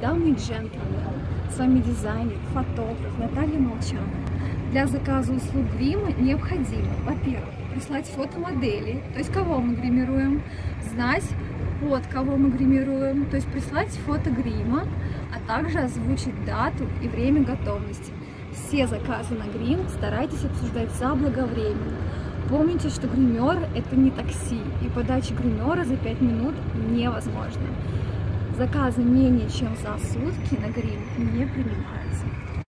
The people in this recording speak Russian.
дамы и джентльмены, с вами дизайнер, фотограф Наталья Молчанова. Для заказа услуг грима необходимо, во-первых, прислать фото модели, то есть кого мы гримируем, знать под кого мы гримируем, то есть прислать фото грима, а также озвучить дату и время готовности. Все заказы на грим старайтесь обсуждать заблаговременно. Помните, что гример это не такси, и подача гримера за 5 минут невозможно. Заказы менее чем за сутки на грим не принимаются.